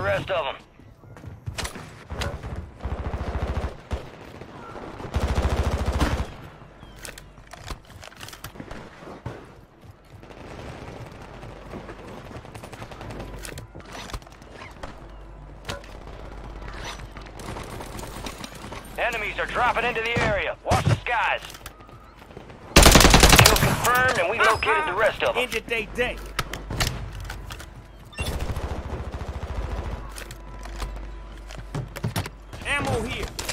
rest of them. Enemies are dropping into the area. Watch the skies. Kill confirmed, and we located the rest of them. Ended they day. low here.